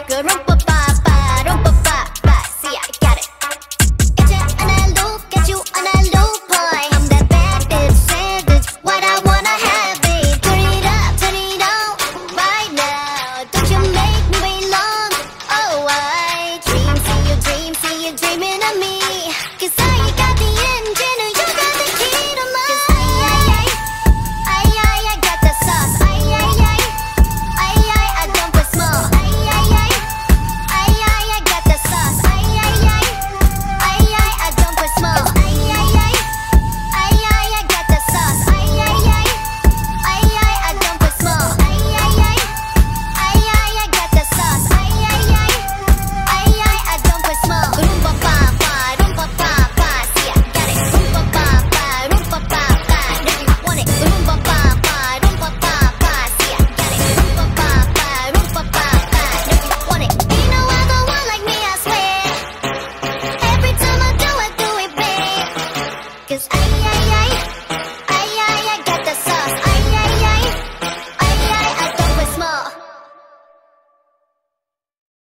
like a rumpa pa pa, rumpa pa pa. See, I got it.